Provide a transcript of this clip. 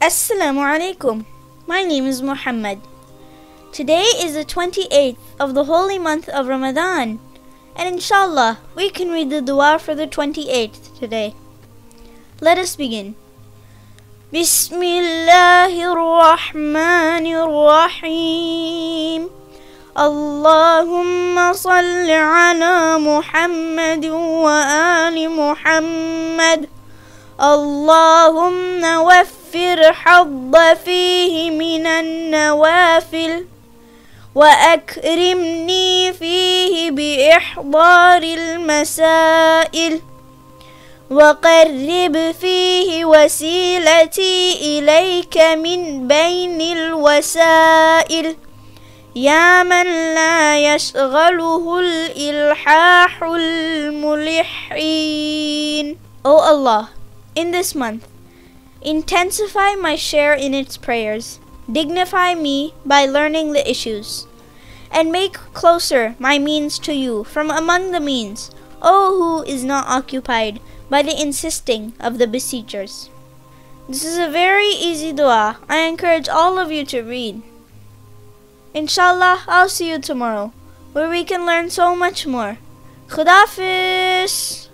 Assalamu alaikum. My name is Muhammad. Today is the 28th of the holy month of Ramadan, and inshallah we can read the dua for the 28th today. Let us begin. بسم الله الرحمن الرحيم اللهم صل على محمد وآل محمد اللهم وفر حظ فيه من النوافل وأكرمني فيه بإحضار المسائل وقرب فيه وسيلتي إليك من بين الوسائل يا من لا يشغله الإلحاح الملحين. O Allah, in this month, intensify my share in its prayers, dignify me by learning the issues, and make closer my means to you from among the means, O who is not occupied by the insisting of the beseechers. This is a very easy dua. I encourage all of you to read. Inshallah, I'll see you tomorrow, where we can learn so much more. Khudafis!